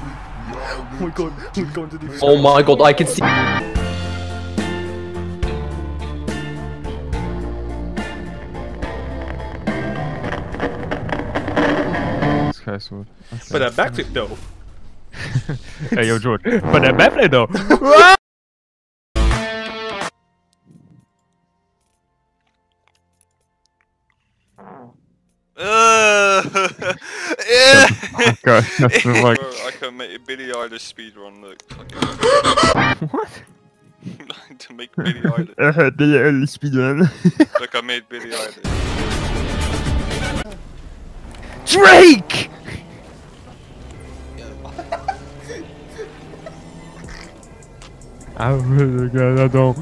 Oh my god, we're going to the Oh my god, I can see. This guy's so- But that backflip though. hey, yo, George. But that backflip though. yeah. God, that's the fuck. Bro, I can make a Billie Eilish speedrun. Look, What? to make Billie Eilish. Uh, the early speedrun. Look, I made Billie Eilish. Drake! I really got I don't.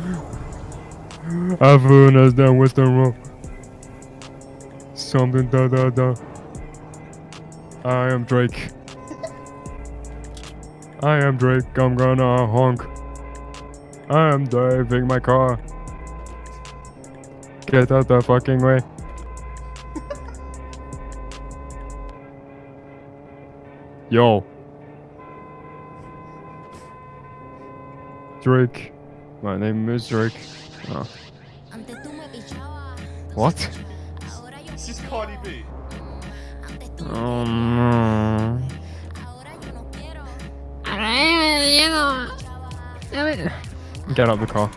I've heard us down Western Road. Something da da da. I am Drake. I am Drake. I'm gonna honk. I am driving my car. Get out the fucking way. Yo. Drake. My name is Drake. Oh. Antes tú me pichabas, What? This is Cardi B. Antes tú Oh no. ahora yo no quiero. Get out of the car.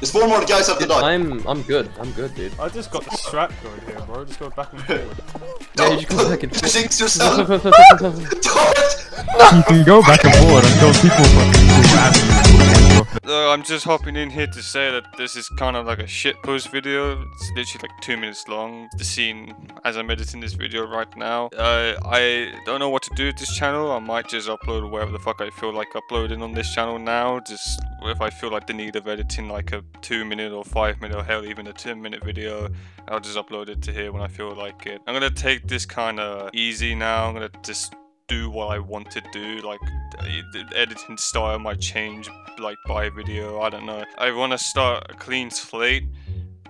There's four more guys have to die. I'm I'm good. I'm good, dude. I just got the strap going here, bro. Just go back and forward. Yeah, you just go back and You forth. jinx yourself. You can go back and forward until people fucking grab you. I'm just hopping in here to say that this is kind of like a shit post video. It's literally like two minutes long. The scene as I'm editing this video right now. Uh, I don't know what to do with this channel. I might just upload whatever the fuck I feel like uploading on this channel now. Just if I feel like the need of editing like a two minute or five minute or hell even a 10 minute video, I'll just upload it to here when I feel like it. I'm gonna take this kind of easy now. I'm gonna just do what I want to do. Like the editing style might change like by video. I don't know. I want to start a clean slate.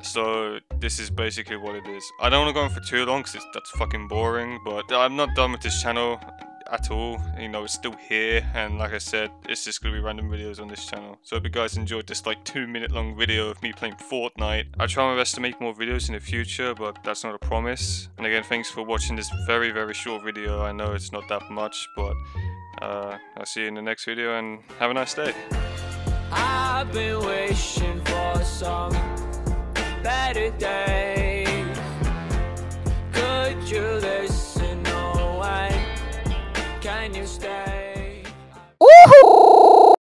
So this is basically what it is. I don't want to go on for too long because that's fucking boring. But I'm not done with this channel at all. You know, it's still here, and like I said, it's just gonna be random videos on this channel. So if you guys enjoyed this like two minute long video of me playing Fortnite, I try my best to make more videos in the future, but that's not a promise. And again, thanks for watching this very very short video. I know it's not that much, but uh, I'll see you in the next video, and have a nice day. I've been wishing for some better days.